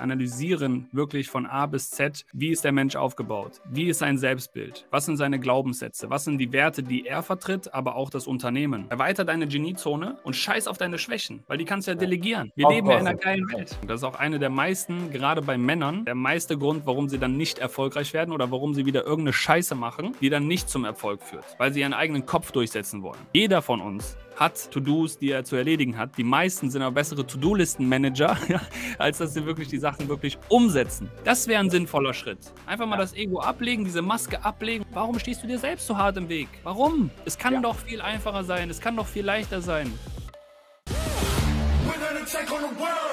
Wir analysieren wirklich von A bis Z, wie ist der Mensch aufgebaut, wie ist sein Selbstbild, was sind seine Glaubenssätze, was sind die Werte, die er vertritt, aber auch das Unternehmen. Erweiter deine Geniezone und scheiß auf deine Schwächen, weil die kannst du ja delegieren. Wir leben ja in einer geilen Welt. Das ist auch eine der meisten, gerade bei Männern, der meiste Grund, warum sie dann nicht erfolgreich werden oder warum sie wieder irgendeine Scheiße machen, die dann nicht zum Erfolg führt, weil sie ihren eigenen Kopf durchsetzen wollen. Jeder von uns hat To-Dos, die er zu erledigen hat. Die meisten sind aber bessere To-Do-Listen-Manager, als dass sie wirklich die Sachen wirklich umsetzen. Das wäre ein sinnvoller Schritt. Einfach mal ja. das Ego ablegen, diese Maske ablegen. Warum stehst du dir selbst so hart im Weg? Warum? Es kann ja. doch viel einfacher sein. Es kann doch viel leichter sein. We're gonna take on the world.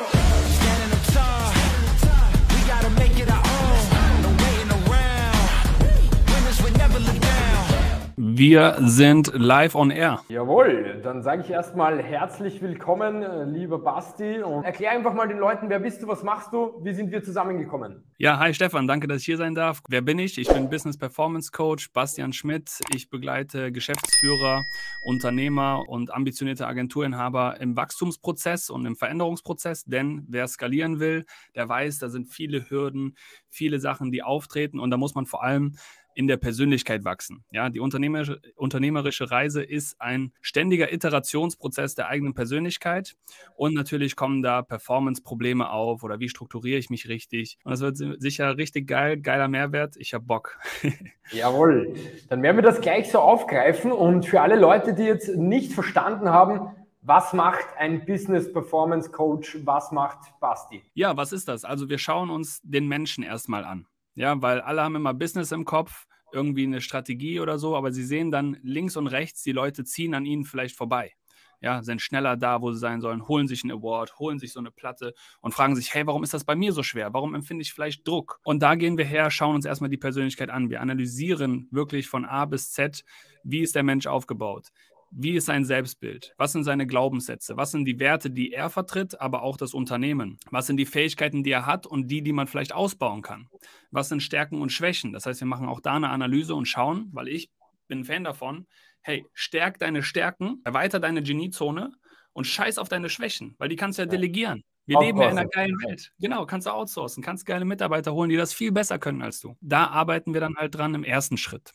Wir sind live on air. Jawohl, dann sage ich erstmal herzlich willkommen, äh, lieber Basti. Und erklär einfach mal den Leuten, wer bist du, was machst du, wie sind wir zusammengekommen? Ja, hi Stefan, danke, dass ich hier sein darf. Wer bin ich? Ich bin Business Performance Coach Bastian Schmidt. Ich begleite Geschäftsführer, Unternehmer und ambitionierte Agenturinhaber im Wachstumsprozess und im Veränderungsprozess. Denn wer skalieren will, der weiß, da sind viele Hürden, viele Sachen, die auftreten und da muss man vor allem in der Persönlichkeit wachsen. Ja, die unternehmerische, unternehmerische Reise ist ein ständiger Iterationsprozess der eigenen Persönlichkeit und natürlich kommen da Performance-Probleme auf oder wie strukturiere ich mich richtig. Und das wird sicher richtig geil, geiler Mehrwert. Ich habe Bock. Jawohl, dann werden wir das gleich so aufgreifen und für alle Leute, die jetzt nicht verstanden haben, was macht ein Business Performance Coach? Was macht Basti? Ja, was ist das? Also wir schauen uns den Menschen erstmal an. Ja, weil alle haben immer Business im Kopf, irgendwie eine Strategie oder so, aber sie sehen dann links und rechts, die Leute ziehen an ihnen vielleicht vorbei. Ja, sind schneller da, wo sie sein sollen, holen sich einen Award, holen sich so eine Platte und fragen sich, hey, warum ist das bei mir so schwer? Warum empfinde ich vielleicht Druck? Und da gehen wir her, schauen uns erstmal die Persönlichkeit an. Wir analysieren wirklich von A bis Z, wie ist der Mensch aufgebaut? Wie ist sein Selbstbild? Was sind seine Glaubenssätze? Was sind die Werte, die er vertritt, aber auch das Unternehmen? Was sind die Fähigkeiten, die er hat und die, die man vielleicht ausbauen kann? Was sind Stärken und Schwächen? Das heißt, wir machen auch da eine Analyse und schauen, weil ich bin ein Fan davon, hey, stärk deine Stärken, erweiter deine Geniezone und scheiß auf deine Schwächen, weil die kannst du ja delegieren. Wir leben ja in einer geilen Welt. Genau, kannst du outsourcen, kannst geile Mitarbeiter holen, die das viel besser können als du. Da arbeiten wir dann halt dran im ersten Schritt.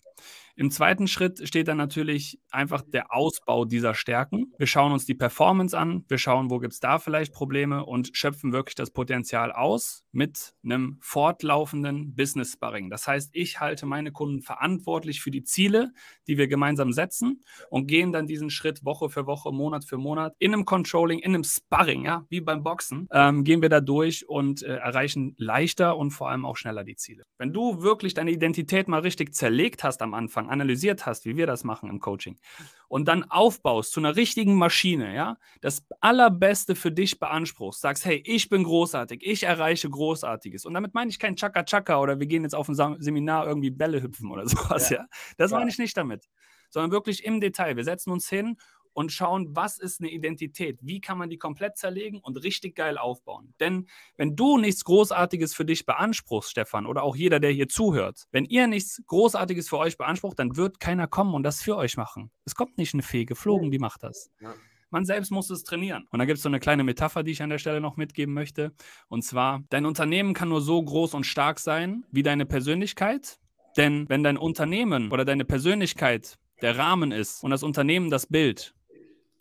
Im zweiten Schritt steht dann natürlich einfach der Ausbau dieser Stärken. Wir schauen uns die Performance an, wir schauen, wo gibt es da vielleicht Probleme und schöpfen wirklich das Potenzial aus mit einem fortlaufenden Business Sparring. Das heißt, ich halte meine Kunden verantwortlich für die Ziele, die wir gemeinsam setzen und gehen dann diesen Schritt Woche für Woche, Monat für Monat in einem Controlling, in einem Sparring, ja, wie beim Boxen, ähm, gehen wir da durch und äh, erreichen leichter und vor allem auch schneller die Ziele. Wenn du wirklich deine Identität mal richtig zerlegt hast am Anfang, analysiert hast, wie wir das machen im Coaching, und dann aufbaust zu einer richtigen Maschine, ja, das Allerbeste für dich beanspruchst, sagst, hey, ich bin großartig, ich erreiche Großartiges. Und damit meine ich kein Chaka-Chaka oder wir gehen jetzt auf ein Seminar irgendwie Bälle hüpfen oder sowas, ja. ja. Das ja. meine ich nicht damit sondern wirklich im Detail. Wir setzen uns hin und schauen, was ist eine Identität? Wie kann man die komplett zerlegen und richtig geil aufbauen? Denn wenn du nichts Großartiges für dich beanspruchst, Stefan, oder auch jeder, der hier zuhört, wenn ihr nichts Großartiges für euch beansprucht, dann wird keiner kommen und das für euch machen. Es kommt nicht eine Fee geflogen, die macht das. Ja. Man selbst muss es trainieren. Und da gibt es so eine kleine Metapher, die ich an der Stelle noch mitgeben möchte. Und zwar, dein Unternehmen kann nur so groß und stark sein wie deine Persönlichkeit. Denn wenn dein Unternehmen oder deine Persönlichkeit der Rahmen ist und das Unternehmen das Bild,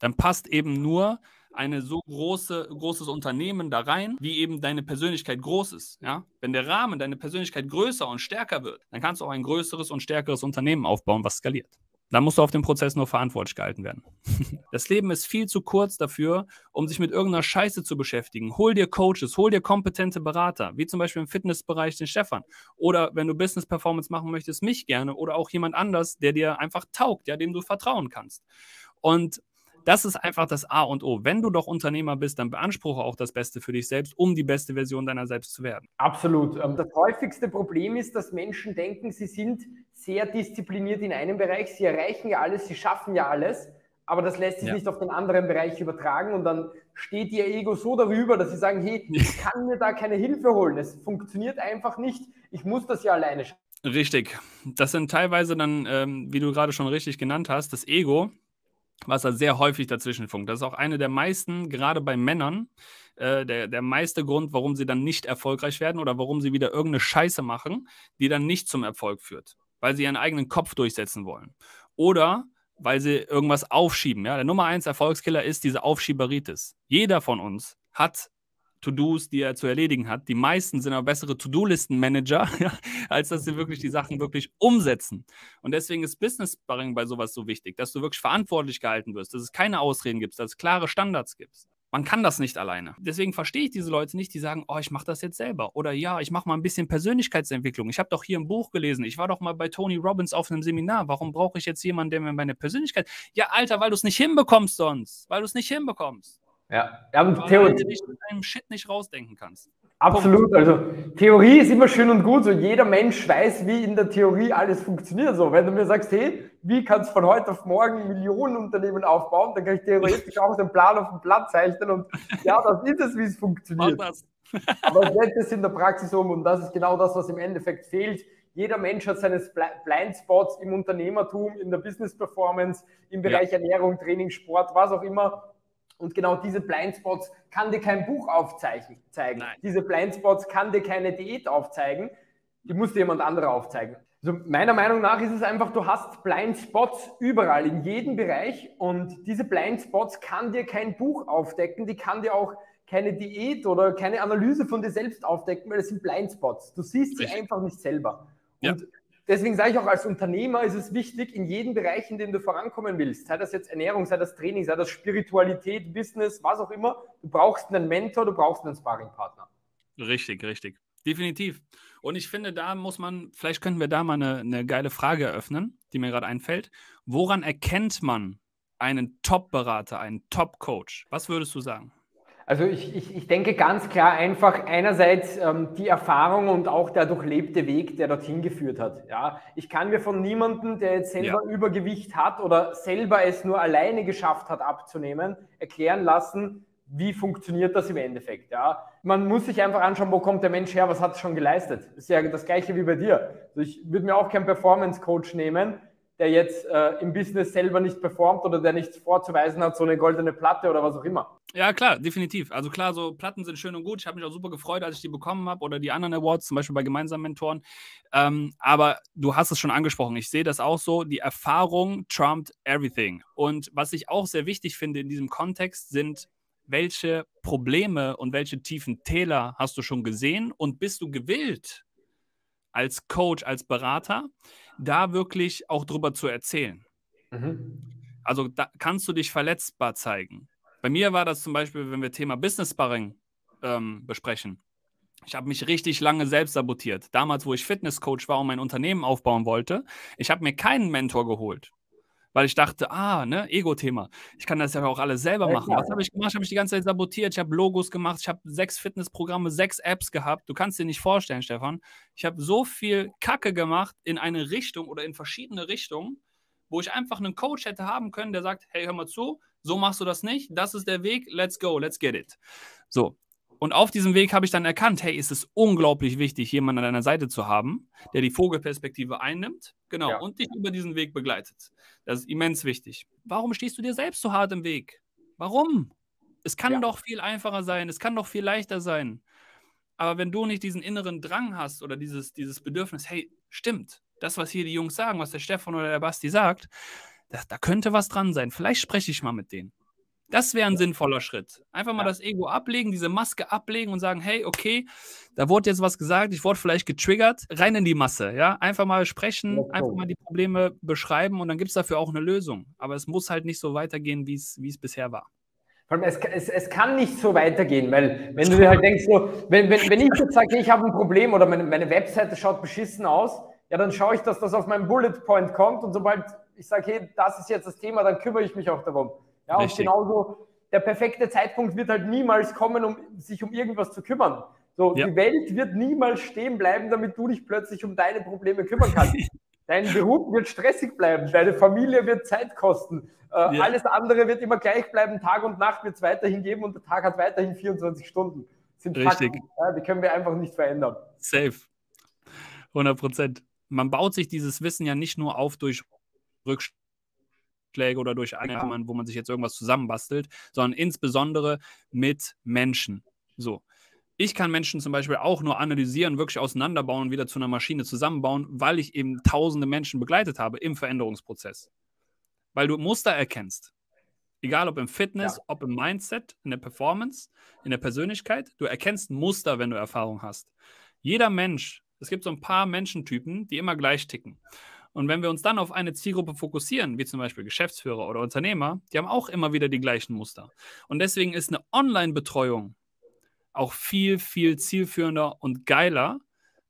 dann passt eben nur eine so große, großes Unternehmen da rein, wie eben deine Persönlichkeit groß ist. Ja? Wenn der Rahmen, deine Persönlichkeit größer und stärker wird, dann kannst du auch ein größeres und stärkeres Unternehmen aufbauen, was skaliert. Da musst du auf dem Prozess nur verantwortlich gehalten werden. Das Leben ist viel zu kurz dafür, um sich mit irgendeiner Scheiße zu beschäftigen. Hol dir Coaches, hol dir kompetente Berater, wie zum Beispiel im Fitnessbereich den Stefan. Oder wenn du Business Performance machen möchtest, mich gerne oder auch jemand anders, der dir einfach taugt, ja, dem du vertrauen kannst. Und das ist einfach das A und O. Wenn du doch Unternehmer bist, dann beanspruche auch das Beste für dich selbst, um die beste Version deiner selbst zu werden. Absolut. Ähm, das häufigste Problem ist, dass Menschen denken, sie sind sehr diszipliniert in einem Bereich, sie erreichen ja alles, sie schaffen ja alles, aber das lässt sich ja. nicht auf den anderen Bereich übertragen und dann steht ihr Ego so darüber, dass sie sagen, hey, ich kann mir da keine Hilfe holen, es funktioniert einfach nicht, ich muss das ja alleine schaffen. Richtig. Das sind teilweise dann, ähm, wie du gerade schon richtig genannt hast, das Ego, was er sehr häufig dazwischen funkt. Das ist auch eine der meisten, gerade bei Männern, äh, der, der meiste Grund, warum sie dann nicht erfolgreich werden oder warum sie wieder irgendeine Scheiße machen, die dann nicht zum Erfolg führt, weil sie ihren eigenen Kopf durchsetzen wollen. Oder weil sie irgendwas aufschieben. Ja? Der Nummer eins Erfolgskiller ist diese Aufschieberitis. Jeder von uns hat To-Dos, die er zu erledigen hat. Die meisten sind aber bessere To-Do-Listen-Manager, als dass sie wirklich die Sachen wirklich umsetzen. Und deswegen ist Business Sparring bei sowas so wichtig, dass du wirklich verantwortlich gehalten wirst, dass es keine Ausreden gibt, dass es klare Standards gibt. Man kann das nicht alleine. Deswegen verstehe ich diese Leute nicht, die sagen, oh, ich mache das jetzt selber. Oder ja, ich mache mal ein bisschen Persönlichkeitsentwicklung. Ich habe doch hier ein Buch gelesen. Ich war doch mal bei Tony Robbins auf einem Seminar. Warum brauche ich jetzt jemanden, der mir meine Persönlichkeit... Ja, Alter, weil du es nicht hinbekommst sonst. Weil du es nicht hinbekommst. Ja, und Theorie. Weil du mit deinem Shit nicht rausdenken kannst. Absolut. Also Theorie ist immer schön und gut. So jeder Mensch weiß, wie in der Theorie alles funktioniert. So, wenn du mir sagst, hey, wie kannst du von heute auf morgen Millionenunternehmen aufbauen, dann kann ich theoretisch auch den Plan auf dem Blatt zeichnen und ja, das ist es, wie es funktioniert. Aber setzt es in der Praxis um und das ist genau das, was im Endeffekt fehlt. Jeder Mensch hat seine Blindspots im Unternehmertum, in der Business Performance, im Bereich ja. Ernährung, Training, Sport, was auch immer. Und genau diese Blindspots kann dir kein Buch aufzeigen. Nein. Diese Blindspots kann dir keine Diät aufzeigen. Die muss dir jemand anderer aufzeigen. Also meiner Meinung nach ist es einfach, du hast Blindspots überall, in jedem Bereich. Und diese Blindspots kann dir kein Buch aufdecken. Die kann dir auch keine Diät oder keine Analyse von dir selbst aufdecken, weil das sind Blindspots. Du siehst sie einfach nicht selber. Und ja. Deswegen sage ich auch, als Unternehmer ist es wichtig, in jedem Bereich, in dem du vorankommen willst, sei das jetzt Ernährung, sei das Training, sei das Spiritualität, Business, was auch immer, du brauchst einen Mentor, du brauchst einen Sparringpartner. Richtig, richtig. Definitiv. Und ich finde, da muss man, vielleicht könnten wir da mal eine, eine geile Frage eröffnen, die mir gerade einfällt. Woran erkennt man einen Top-Berater, einen Top-Coach? Was würdest du sagen? Also ich, ich, ich denke ganz klar einfach einerseits ähm, die Erfahrung und auch der durchlebte Weg, der dorthin geführt hat. Ja, ich kann mir von niemandem, der jetzt selber ja. Übergewicht hat oder selber es nur alleine geschafft hat abzunehmen, erklären lassen, wie funktioniert das im Endeffekt. Ja, man muss sich einfach anschauen, wo kommt der Mensch her, was hat er schon geleistet. Das ist ja das gleiche wie bei dir. Also ich würde mir auch keinen Performance Coach nehmen, der jetzt äh, im Business selber nicht performt oder der nichts vorzuweisen hat, so eine goldene Platte oder was auch immer. Ja, klar, definitiv. Also klar, so Platten sind schön und gut. Ich habe mich auch super gefreut, als ich die bekommen habe oder die anderen Awards, zum Beispiel bei gemeinsamen Mentoren. Ähm, aber du hast es schon angesprochen. Ich sehe das auch so. Die Erfahrung trumpt everything. Und was ich auch sehr wichtig finde in diesem Kontext sind welche Probleme und welche tiefen Täler hast du schon gesehen und bist du gewillt, als Coach, als Berater, da wirklich auch drüber zu erzählen. Mhm. Also da kannst du dich verletzbar zeigen. Bei mir war das zum Beispiel, wenn wir Thema Business Sparring ähm, besprechen. Ich habe mich richtig lange selbst sabotiert. Damals, wo ich Fitnesscoach war und mein Unternehmen aufbauen wollte, ich habe mir keinen Mentor geholt weil ich dachte, ah, ne, Ego-Thema. Ich kann das ja auch alles selber ja, machen. Klar. Was habe ich gemacht? Ich habe mich die ganze Zeit sabotiert. Ich habe Logos gemacht. Ich habe sechs Fitnessprogramme, sechs Apps gehabt. Du kannst dir nicht vorstellen, Stefan. Ich habe so viel Kacke gemacht in eine Richtung oder in verschiedene Richtungen, wo ich einfach einen Coach hätte haben können, der sagt, hey, hör mal zu, so machst du das nicht. Das ist der Weg. Let's go, let's get it. So, und auf diesem Weg habe ich dann erkannt, hey, ist es unglaublich wichtig, jemanden an deiner Seite zu haben, der die Vogelperspektive einnimmt, genau, ja. und dich über diesen Weg begleitet. Das ist immens wichtig. Warum stehst du dir selbst so hart im Weg? Warum? Es kann ja. doch viel einfacher sein, es kann doch viel leichter sein. Aber wenn du nicht diesen inneren Drang hast oder dieses, dieses Bedürfnis, hey, stimmt, das, was hier die Jungs sagen, was der Stefan oder der Basti sagt, da, da könnte was dran sein. Vielleicht spreche ich mal mit denen. Das wäre ein sinnvoller Schritt. Einfach mal ja. das Ego ablegen, diese Maske ablegen und sagen, hey, okay, da wurde jetzt was gesagt, ich wurde vielleicht getriggert, rein in die Masse, ja, einfach mal sprechen, okay. einfach mal die Probleme beschreiben und dann gibt es dafür auch eine Lösung. Aber es muss halt nicht so weitergehen, wie es bisher war. Es, es, es, kann nicht so weitergehen, weil wenn du dir halt denkst, so, wenn, wenn, wenn ich jetzt sage, ich habe ein Problem oder meine, meine Webseite schaut beschissen aus, ja, dann schaue ich, dass das auf meinem Bullet Point kommt und sobald ich sage, hey, das ist jetzt das Thema, dann kümmere ich mich auch darum. Ja, und genauso, der perfekte Zeitpunkt wird halt niemals kommen, um sich um irgendwas zu kümmern. So, ja. die Welt wird niemals stehen bleiben, damit du dich plötzlich um deine Probleme kümmern kannst. Dein Beruf wird stressig bleiben, deine Familie wird Zeit kosten. Äh, ja. Alles andere wird immer gleich bleiben, Tag und Nacht wird es weiterhin geben und der Tag hat weiterhin 24 Stunden. Das sind Richtig. Fakten, ja, die können wir einfach nicht verändern. Safe. 100 Prozent. Man baut sich dieses Wissen ja nicht nur auf durch Rückschritte Ratschläge oder durch Einnahmen, wo man sich jetzt irgendwas zusammenbastelt, sondern insbesondere mit Menschen. So. Ich kann Menschen zum Beispiel auch nur analysieren, wirklich auseinanderbauen und wieder zu einer Maschine zusammenbauen, weil ich eben tausende Menschen begleitet habe im Veränderungsprozess. Weil du Muster erkennst. Egal ob im Fitness, ja. ob im Mindset, in der Performance, in der Persönlichkeit. Du erkennst Muster, wenn du Erfahrung hast. Jeder Mensch, es gibt so ein paar Menschentypen, die immer gleich ticken. Und wenn wir uns dann auf eine Zielgruppe fokussieren, wie zum Beispiel Geschäftsführer oder Unternehmer, die haben auch immer wieder die gleichen Muster. Und deswegen ist eine Online-Betreuung auch viel, viel zielführender und geiler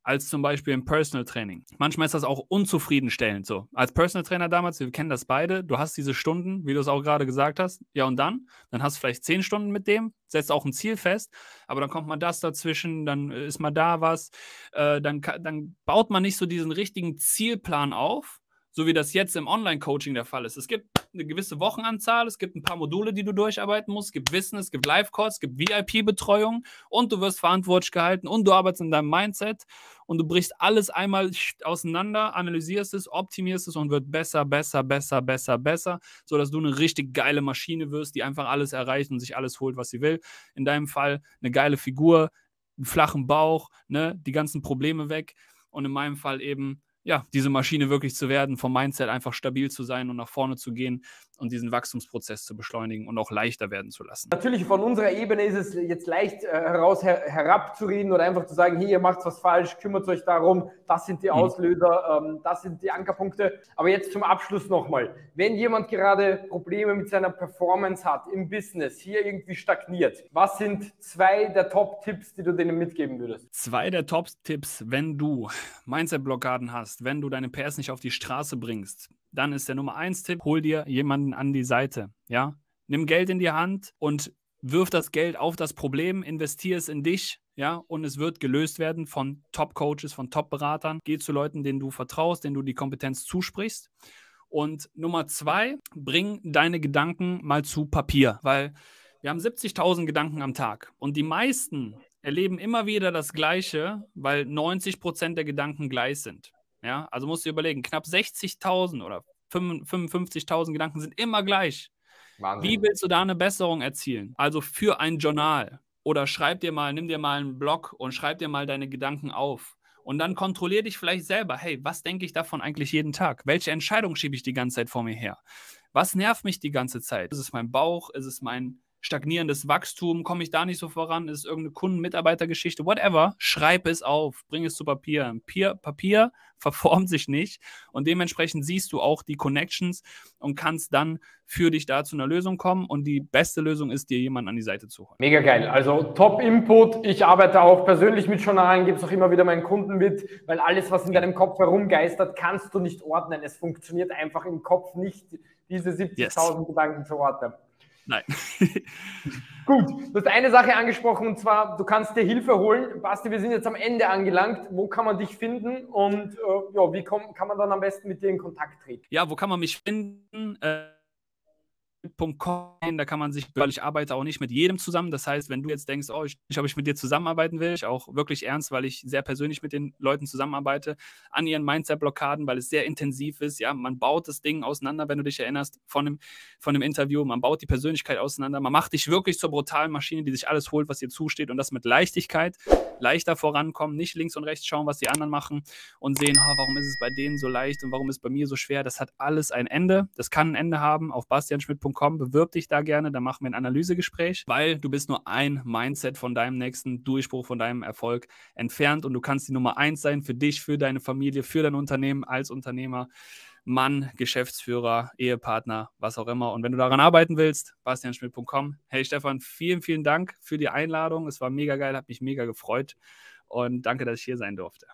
als zum Beispiel im Personal Training. Manchmal ist das auch unzufriedenstellend so. Als Personal Trainer damals, wir kennen das beide, du hast diese Stunden, wie du es auch gerade gesagt hast, ja und dann, dann hast du vielleicht zehn Stunden mit dem, setzt auch ein Ziel fest, aber dann kommt mal das dazwischen, dann ist mal da was, äh, dann, dann baut man nicht so diesen richtigen Zielplan auf, so wie das jetzt im Online-Coaching der Fall ist. Es gibt eine gewisse Wochenanzahl, es gibt ein paar Module, die du durcharbeiten musst, es gibt Wissen, es gibt Live-Calls, es gibt VIP-Betreuung und du wirst verantwortlich gehalten und du arbeitest in deinem Mindset und du brichst alles einmal auseinander, analysierst es, optimierst es und wird besser, besser, besser, besser, besser, sodass du eine richtig geile Maschine wirst, die einfach alles erreicht und sich alles holt, was sie will. In deinem Fall eine geile Figur, einen flachen Bauch, ne, die ganzen Probleme weg und in meinem Fall eben ja, diese Maschine wirklich zu werden, vom Mindset einfach stabil zu sein und nach vorne zu gehen und diesen Wachstumsprozess zu beschleunigen und auch leichter werden zu lassen. Natürlich von unserer Ebene ist es jetzt leicht äh, heraus her herabzureden oder einfach zu sagen, hey, ihr macht was falsch, kümmert euch darum, das sind die mhm. Auslöser, ähm, das sind die Ankerpunkte. Aber jetzt zum Abschluss nochmal. Wenn jemand gerade Probleme mit seiner Performance hat im Business, hier irgendwie stagniert, was sind zwei der Top-Tipps, die du denen mitgeben würdest? Zwei der Top-Tipps, wenn du Mindset-Blockaden hast, wenn du deine PS nicht auf die Straße bringst, dann ist der Nummer eins Tipp, hol dir jemanden an die Seite. Ja, nimm Geld in die Hand und wirf das Geld auf das Problem, investier es in dich, ja, und es wird gelöst werden von Top-Coaches, von Top-Beratern. Geh zu Leuten, denen du vertraust, denen du die Kompetenz zusprichst. Und Nummer zwei, bring deine Gedanken mal zu Papier, weil wir haben 70.000 Gedanken am Tag und die meisten erleben immer wieder das Gleiche, weil 90 Prozent der Gedanken gleich sind. Ja, also musst du dir überlegen, knapp 60.000 oder 55.000 Gedanken sind immer gleich. Wahnsinn. Wie willst du da eine Besserung erzielen? Also für ein Journal oder schreib dir mal, nimm dir mal einen Blog und schreib dir mal deine Gedanken auf. Und dann kontrollier dich vielleicht selber. Hey, was denke ich davon eigentlich jeden Tag? Welche Entscheidung schiebe ich die ganze Zeit vor mir her? Was nervt mich die ganze Zeit? Ist es mein Bauch? Ist es mein stagnierendes Wachstum, komme ich da nicht so voran, ist irgendeine Kunden-Mitarbeitergeschichte, whatever, schreib es auf, bring es zu Papier. Papier. Papier verformt sich nicht und dementsprechend siehst du auch die Connections und kannst dann für dich da zu einer Lösung kommen und die beste Lösung ist, dir jemanden an die Seite zu holen. Mega geil, also Top-Input. Ich arbeite auch persönlich mit Journalen, gebe es auch immer wieder meinen Kunden mit, weil alles, was in deinem Kopf herumgeistert, kannst du nicht ordnen. Es funktioniert einfach im Kopf nicht, diese 70.000 yes. Gedanken zu ordnen. Nein. Gut, du hast eine Sache angesprochen und zwar, du kannst dir Hilfe holen. Basti, wir sind jetzt am Ende angelangt. Wo kann man dich finden und äh, ja, wie komm, kann man dann am besten mit dir in Kontakt treten? Ja, wo kann man mich finden? Äh da kann man sich, weil ich arbeite auch nicht mit jedem zusammen. Das heißt, wenn du jetzt denkst, oh, ich, ob ich mit dir zusammenarbeiten will, ich auch wirklich ernst, weil ich sehr persönlich mit den Leuten zusammenarbeite, an ihren Mindset-Blockaden, weil es sehr intensiv ist. Ja, man baut das Ding auseinander, wenn du dich erinnerst von dem, von dem Interview. Man baut die Persönlichkeit auseinander. Man macht dich wirklich zur brutalen Maschine, die sich alles holt, was ihr zusteht und das mit Leichtigkeit, leichter vorankommen, nicht links und rechts schauen, was die anderen machen und sehen, oh, warum ist es bei denen so leicht und warum ist es bei mir so schwer. Das hat alles ein Ende. Das kann ein Ende haben auf bastianschmidt.com www.mindset.com. Bewirb dich da gerne, da machen wir ein Analysegespräch, weil du bist nur ein Mindset von deinem nächsten Durchbruch, von deinem Erfolg entfernt und du kannst die Nummer eins sein für dich, für deine Familie, für dein Unternehmen als Unternehmer. Mann, Geschäftsführer, Ehepartner, was auch immer. Und wenn du daran arbeiten willst, bastianschmidt.com. Hey Stefan, vielen, vielen Dank für die Einladung. Es war mega geil, hat mich mega gefreut. Und danke, dass ich hier sein durfte.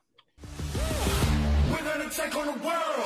We're gonna take on the world.